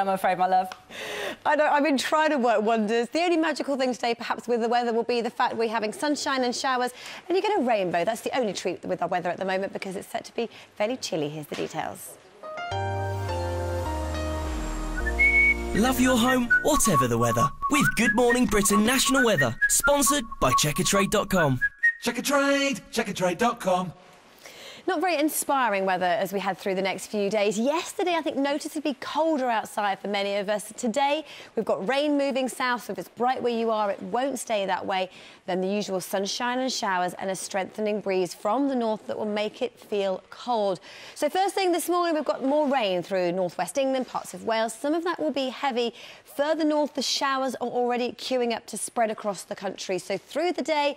I'm afraid, my love. I know, I've been trying to work wonders. The only magical thing today, perhaps, with the weather will be the fact we're having sunshine and showers, and you get a rainbow. That's the only treat with our weather at the moment because it's set to be fairly chilly. Here's the details. Love your home, whatever the weather. With Good Morning Britain National Weather, sponsored by Checkatrade.com. Checkatrade, checkatrade.com. Not very inspiring weather as we head through the next few days. Yesterday, I think, noticeably colder outside for many of us. Today, we've got rain moving south, so if it's bright where you are, it won't stay that way. Then the usual sunshine and showers and a strengthening breeze from the north that will make it feel cold. So first thing this morning, we've got more rain through northwest England, parts of Wales. Some of that will be heavy. Further north, the showers are already queuing up to spread across the country. So through the day,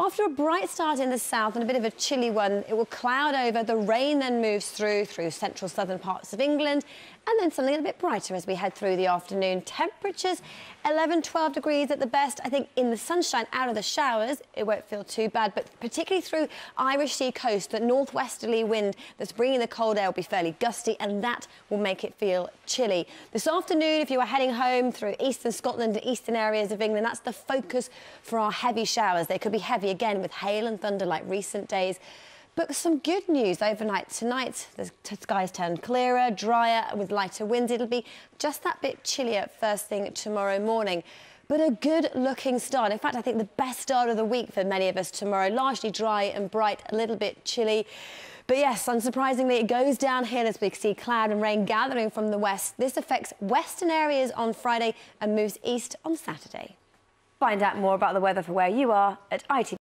after a bright start in the south and a bit of a chilly one, it will cloud over. The rain then moves through, through central southern parts of England, and then something a bit brighter as we head through the afternoon. Temperatures 11, 12 degrees at the best. I think in the sunshine, out of the showers, it won't feel too bad, but particularly through Irish Sea coast, the northwesterly wind that's bringing the cold air will be fairly gusty, and that will make it feel chilly. This afternoon, if you are heading home through eastern Scotland and eastern areas of England, that's the focus for our heavy showers. They could be again with hail and thunder like recent days. But some good news overnight tonight. The skies turn clearer, drier, with lighter winds. It'll be just that bit chillier first thing tomorrow morning. But a good looking start. In fact, I think the best start of the week for many of us tomorrow. Largely dry and bright, a little bit chilly. But yes, unsurprisingly, it goes downhill as we see cloud and rain gathering from the west. This affects western areas on Friday and moves east on Saturday. Find out more about the weather for where you are at ITV.